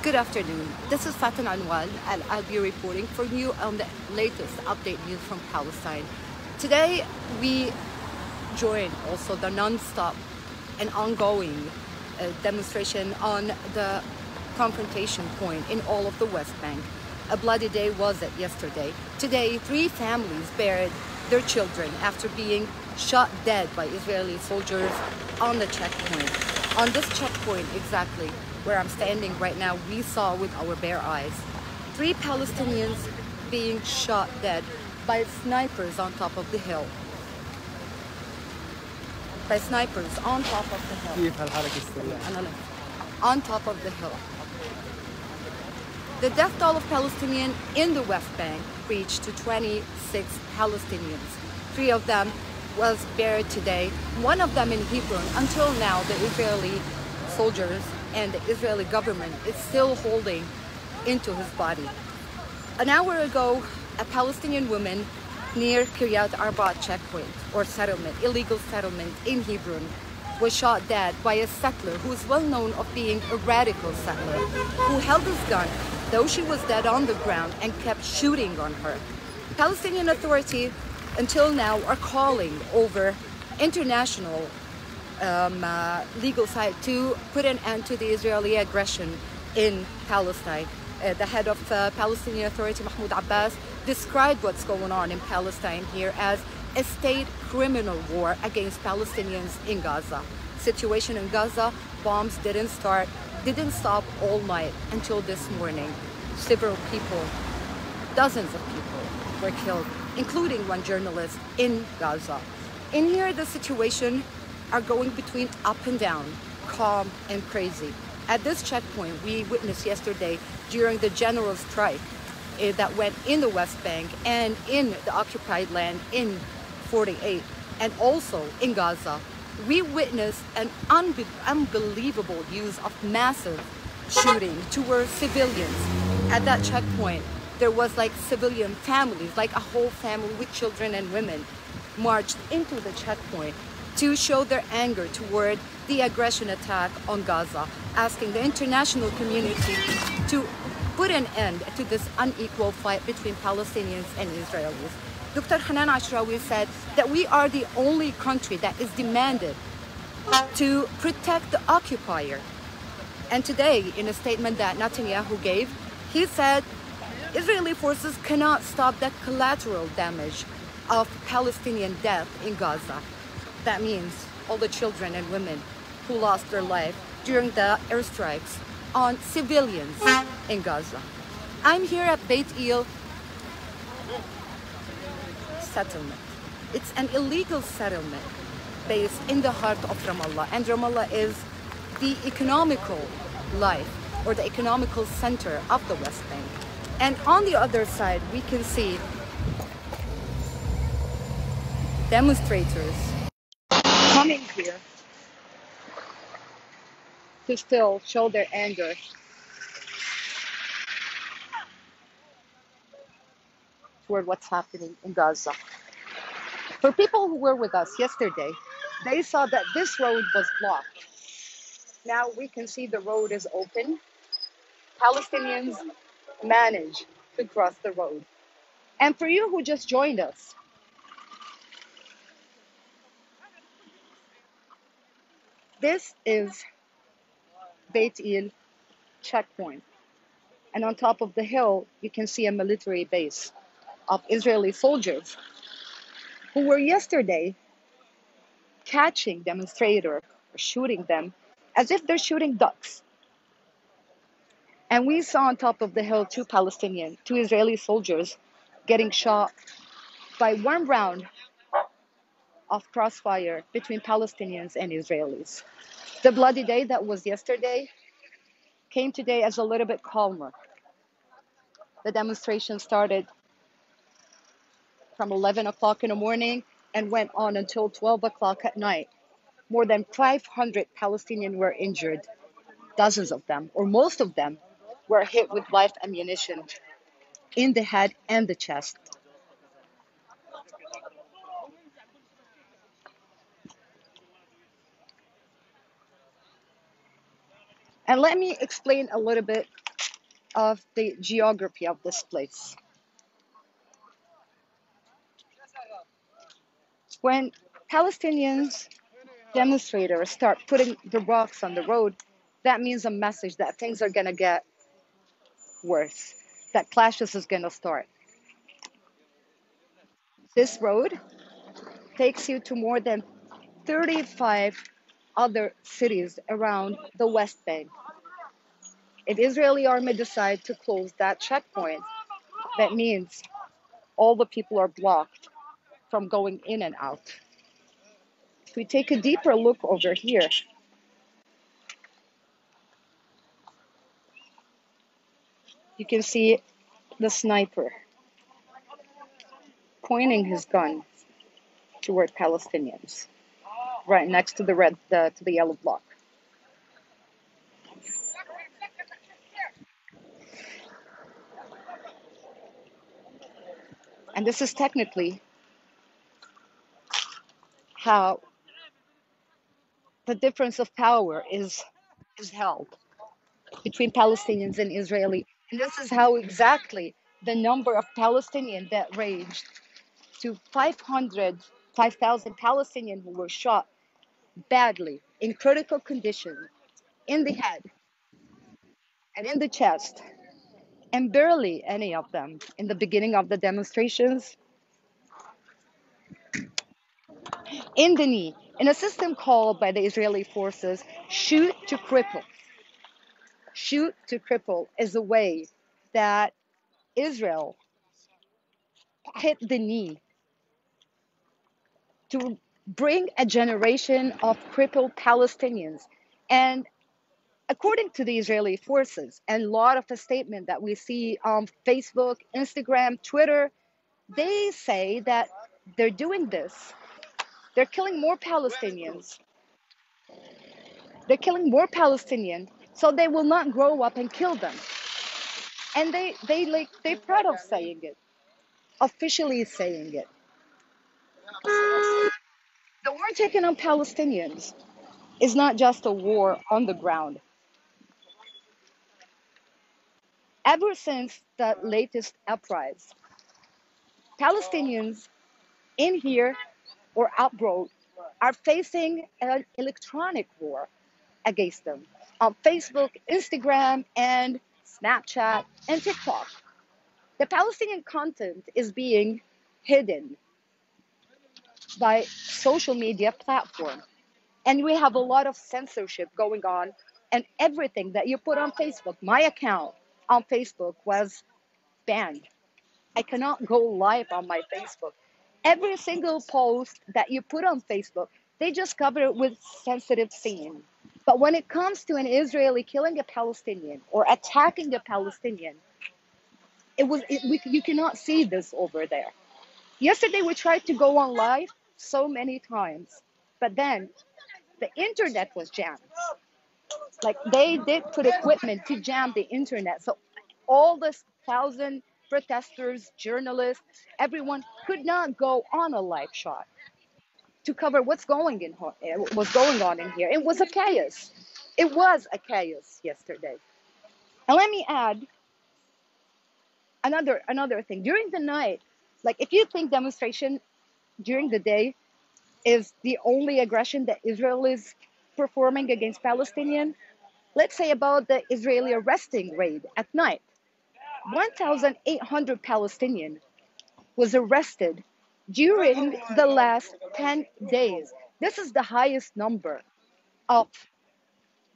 Good afternoon. This is Faten Elwan, and I'll be reporting for you on the latest update news from Palestine. Today, we join also the non-stop and ongoing uh, demonstration on the confrontation point in all of the West Bank. A bloody day was it yesterday. Today, three families buried their children after being shot dead by Israeli soldiers on the checkpoint. On this checkpoint, exactly, where I'm standing right now, we saw with our bare eyes three Palestinians being shot dead by snipers on top of the hill. By snipers on top of the hill. on top of the hill. The death toll of Palestinians in the West Bank reached to 26 Palestinians, three of them was buried today. One of them in Hebron. Until now, the Israeli soldiers and the Israeli government is still holding into his body. An hour ago, a Palestinian woman near Kiryat Arba checkpoint or settlement, illegal settlement in Hebron, was shot dead by a settler who is well known of being a radical settler who held his gun though she was dead on the ground and kept shooting on her. Palestinian Authority until now are calling over international um, uh, legal side to put an end to the Israeli aggression in Palestine. Uh, the head of uh, Palestinian Authority, Mahmoud Abbas, described what's going on in Palestine here as a state criminal war against Palestinians in Gaza. Situation in Gaza, bombs didn't start, didn't stop all night until this morning. Several people, dozens of people were killed, including one journalist in Gaza. In here, the situation are going between up and down, calm and crazy. At this checkpoint, we witnessed yesterday during the general strike eh, that went in the West Bank and in the occupied land in 48 and also in Gaza, we witnessed an unbe- unbelievable use of massive shooting towards civilians. At that checkpoint, there was like civilian families, like a whole family with children and women, marched into the checkpoint to show their anger toward the aggression attack on Gaza, asking the international community to put an end to this unequal fight between Palestinians and Israelis. Dr. Hanan Ashrawi said that we are the only country that is demanded to protect the occupier. And today, in a statement that Netanyahu gave, he said Israeli forces cannot stop the collateral damage of Palestinian death in Gaza. That means all the children and women who lost their life during the airstrikes on civilians in Gaza. I'm here at Beit El settlement. It's an illegal settlement based in the heart of Ramallah, and Ramallah is the economical life or the economical center of the West Bank. And on the other side, we can see demonstrators coming here to still show their anger toward what's happening in Gaza. For people who were with us yesterday, they saw that this road was blocked. Now we can see the road is open. Palestinians manage to cross the road. And for you who just joined us, this is Beit El checkpoint. And on top of the hill, you can see a military base of Israeli soldiers who were yesterday catching demonstrators or shooting them as if they're shooting ducks. And we saw on top of the hill two Palestinian, two Israeli soldiers getting shot by one round of crossfire between Palestinians and Israelis. The bloody day that was yesterday came today as a little bit calmer. The demonstration started from 11 o'clock in the morning and went on until 12 o'clock at night. More than 500 Palestinians were injured. Dozens of them, or most of them, were hit with live ammunition in the head and the chest. And let me explain a little bit of the geography of this place. When Palestinians demonstrators start putting the rocks on the road, that means a message that things are gonna get worse, that clashes is gonna start. This road takes you to more than 35 other cities around the West Bank. If Israeli army decide to close that checkpoint, that means all the people are blocked from going in and out. If we take a deeper look over here, you can see the sniper pointing his gun toward Palestinians, right next to the red, the, to the yellow block. And this is technically how the difference of power is is held between Palestinians and Israeli. And this is how exactly the number of Palestinians that ranged to 500, 5,000 Palestinians who were shot badly in critical condition in the head and in the chest, and barely any of them in the beginning of the demonstrations in the knee in a system called by the Israeli forces shoot to cripple. Shoot to cripple is a way that Israel hit the knee to bring a generation of crippled Palestinians. And according to the Israeli forces, and a lot of the statement that we see on Facebook, Instagram, Twitter, they say that they're doing this they're killing more Palestinians. They're killing more Palestinians, so they will not grow up and kill them. And they they like they're proud of saying it, officially saying it. The war taken on Palestinians is not just a war on the ground. Ever since the latest uprising, Palestinians in here or abroad are facing an electronic war against them on Facebook, Instagram, and Snapchat and TikTok. The Palestinian content is being hidden by social media platform. And we have a lot of censorship going on and everything that you put on Facebook, my account on Facebook was banned. I cannot go live on my Facebook every single post that you put on Facebook, they just cover it with sensitive scene. But when it comes to an Israeli killing a Palestinian or attacking a Palestinian, it was it, we, you cannot see this over there. Yesterday we tried to go on live so many times, but then the internet was jammed. Like they did put equipment to jam the internet, so all this thousand protesters, journalists, everyone could not go on a live shot to cover what's going in what's going on in here. It was a chaos. It was a chaos yesterday. And let me add another another thing. During the night, like if you think demonstration during the day is the only aggression that Israel is performing against Palestinian, let's say about the Israeli arresting raid at night. 1,800 Palestinian was arrested during oh, the last 10 days. This is the highest number of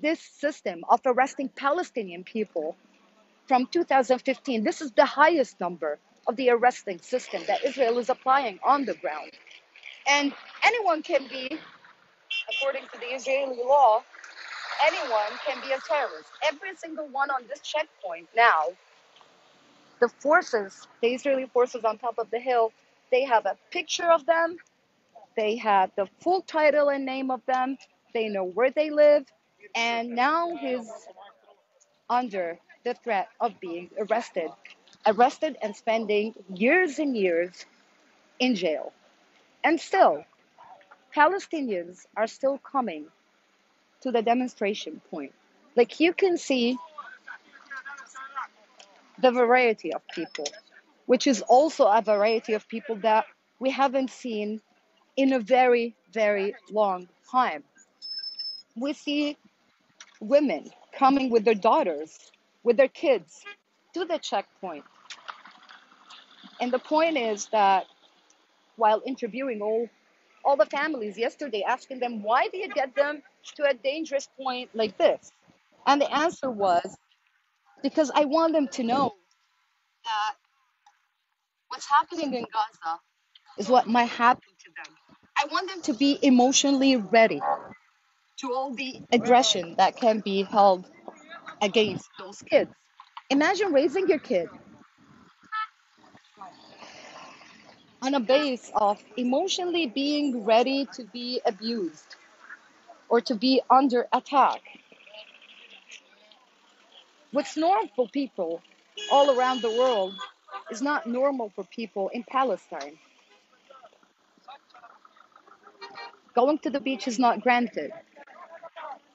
this system of arresting Palestinian people from 2015. This is the highest number of the arresting system that Israel is applying on the ground. And anyone can be, according to the Israeli law, anyone can be a terrorist. Every single one on this checkpoint now the forces, the Israeli forces on top of the hill, they have a picture of them. They have the full title and name of them. They know where they live. And now he's under the threat of being arrested. Arrested and spending years and years in jail. And still, Palestinians are still coming to the demonstration point. Like you can see the variety of people, which is also a variety of people that we haven't seen in a very, very long time. We see women coming with their daughters, with their kids to the checkpoint. And the point is that while interviewing all all the families yesterday, asking them why do you get them to a dangerous point like this? And the answer was because I want them to know that what's happening in Gaza is what might happen to them. I want them to be emotionally ready to all the aggression that can be held against those kids. Imagine raising your kid on a base of emotionally being ready to be abused or to be under attack. What's normal for people all around the world is not normal for people in Palestine. Going to the beach is not granted.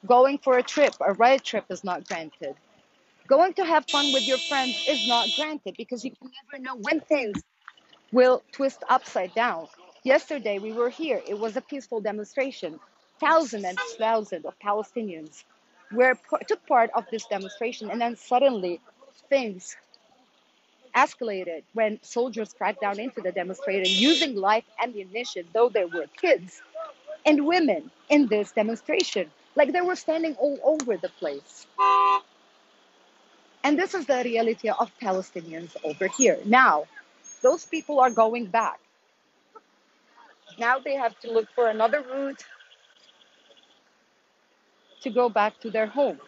Going for a trip, a ride trip, is not granted. Going to have fun with your friends is not granted because you can never know when things will twist upside down. Yesterday we were here. It was a peaceful demonstration. Thousands and thousands of Palestinians were took part of this demonstration, and then suddenly things escalated when soldiers cracked down into the demonstrators using live ammunition, though there were kids and women in this demonstration. Like they were standing all over the place. And this is the reality of Palestinians over here. Now, those people are going back. Now they have to look for another route to go back to their home.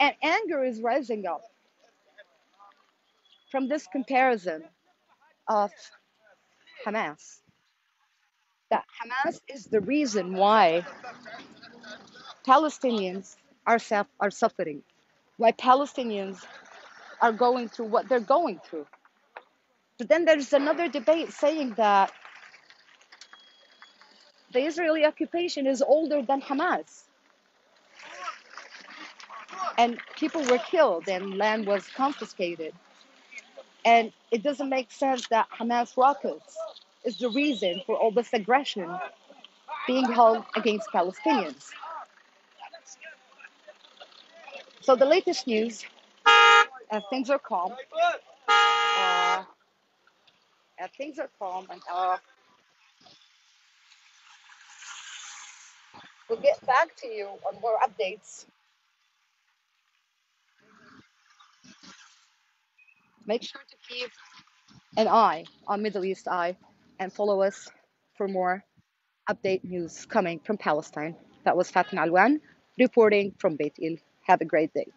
And anger is rising up from this comparison of Hamas. That Hamas is the reason why Palestinians are, are suffering, why Palestinians are going through what they're going through. But then there's another debate saying that the Israeli occupation is older than Hamas. And people were killed and land was confiscated. And it doesn't make sense that Hamas rockets is the reason for all this aggression being held against Palestinians. So the latest news, as things are calm, uh, as things are calm, and uh, we'll get back to you on more updates. Make sure to keep an eye on Middle East Eye and follow us for more update news coming from Palestine. That was Faten Elwan reporting from Beit El. Have a great day.